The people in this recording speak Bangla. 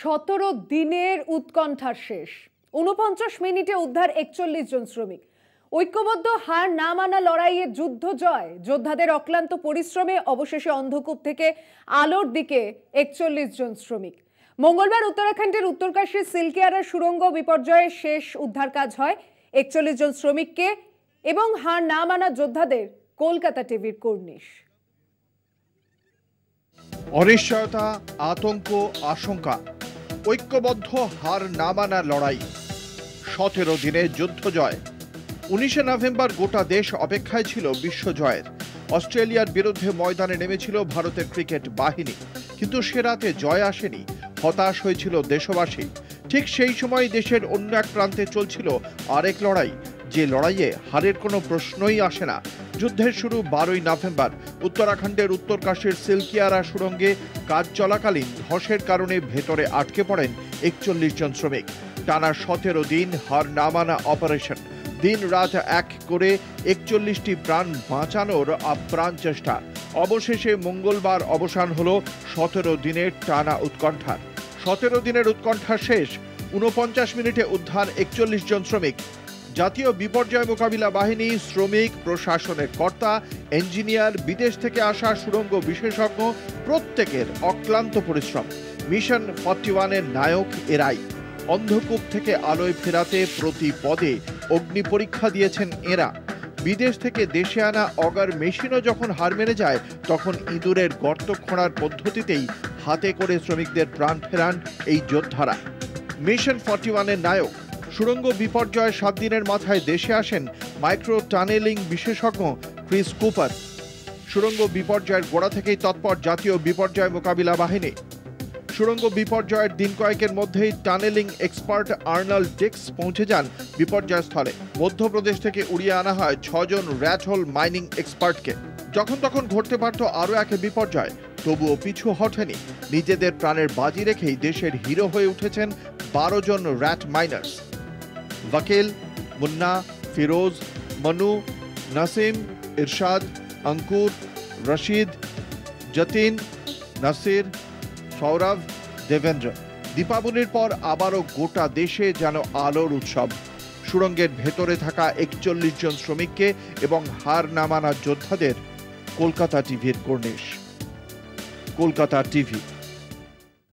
সতেরো দিনের উৎকণ্ঠার শেষ। উনপঞ্চাশ মিনিটে উদ্ধার একচল্লিশ জন শ্রমিক। ঐক্যবদ্ধ হার না মানা লড়াইয়ে যুদ্ধ জয়। যোদ্ধাদের অক্লান্ত পরিশ্রমে অবশেষে অন্ধকূপ থেকে আলোর দিকে একচল্লিশ জন শ্রমিক। মঙ্গলবার উত্তরাখণ্ডের উত্তরকাশীর সিলকিয়ারা সুরঙ্গ বিপর্যয়ে শেষ উদ্ধার কাজ হয়। একচল্লিশ জন শ্রমিককে এবং হার না মানা যোদ্ধাদের কলকাতা টিভির কর্নিশ। অনিশ্চয়তা, আতঙ্ক, আশঙ্কা ঐক্যবদ্ধ হার না মানা লড়াই। সতেরো দিনে যুদ্ধ জয়। উনিশে নভেম্বর গোটা দেশ অপেক্ষায় ছিল বিশ্বজয়ের অস্ট্রেলিয়ার বিরুদ্ধে ময়দানে নেমেছিল ভারতের ক্রিকেট বাহিনী। কিন্তু সে রাতে জয় আসেনি, হতাশ হয়েছিল দেশবাসী। ঠিক সেই সময় দেশের অন্য এক প্রান্তে চলছিল আরেক লড়াই যে লড়াইয়ে হারের কোনো প্রশ্নই আসে না। যুদ্ধের শুরু বারোই নভেম্বর। উত্তরাখণ্ডের উত্তরকাশীর সিলকিয়ারা সুরঙ্গে কাজ চলাকালীন ধসের কারণে ভেতরে আটকে পড়েন একচল্লিশ জন শ্রমিক। টানা সতেরো দিন হার নামানা অপারেশন। দিন রাত এক করে একচল্লিশটি প্রাণ বাঁচানোর আপ্রাণ চেষ্টা। অবশেষে মঙ্গলবার অবসান হল সতেরো দিনের টানা উৎকণ্ঠার। সতেরো দিনের উৎকণ্ঠা শেষ। উনপঞ্চাশ মিনিটে উদ্ধার একচল্লিশ জন শ্রমিক। জাতীয় বিপর্যয় মোকাবিলা বাহিনী, শ্রমিক, প্রশাসনের কর্তা, ইঞ্জিনিয়ার, বিদেশ থেকে আসা সুড়ঙ্গ বিশেষজ্ঞ, প্রত্যেকের অক্লান্ত পরিশ্রম। মিশন ফর্টি ওয়ানের নায়ক এরাই। অন্ধকূপ থেকে আলোয় ফেরাতে প্রতি পদে অগ্নি পরীক্ষা দিয়েছেন এরা। বিদেশ থেকে দেশে আনা অগার মেশিনও যখন হার মেনে যায়, তখন ইঁদুরের গর্ত খোঁড়ার পদ্ধতিতেই হাতে করে শ্রমিকদের প্রাণ ফেরান এই যোদ্ধারা। মিশন ফর্টি ওয়ানের নায়ক সুড়ঙ্গ বিপর্যয় সাত দিনের মাথায় দেশে আসেন মাইক্রো টানেলিং বিশেষজ্ঞ ক্রিস কুপার। সুড়ঙ্গ বিপর্যয়ের গোড়া থেকেই তৎপর জাতীয় বিপর্যয় মোকাবিলা বাহিনী। সুড়ঙ্গ বিপর্যয়ের দিন কয়েকের মধ্যেই টানেলিং এক্সপার্ট আর্নাল ডেক্স পৌঁছে যান বিপর্যয়স্থলে। মধ্যপ্রদেশ থেকে উড়িয়ে আনা হয় ছজন র্যাটহোল মাইনিং এক্সপার্টকে। যখন তখন ঘটতে পারত আরও এক বিপর্যয়, তবুও পিছু হটেনি। নিজেদের প্রাণের বাজি রেখেই দেশের হিরো হয়ে উঠেছেন বারো জন র্যাট মাইনার্স। ওয়াকিল মুন্না ফিরোজ মনু নাসিম ইরশাদ অঙ্কুর রশিদ যতীন নাসির সৌরভ দেবেন্দ্র দীপাবলির পর আবারও গোটা দেশে যেন আলোর উৎসব। সুড়ঙ্গের ভেতরে থাকা একচল্লিশ জন শ্রমিককে এবং হার নামানা যোদ্ধাদের কলকাতা টিভির কর্নিশ। কলকাতা টিভি।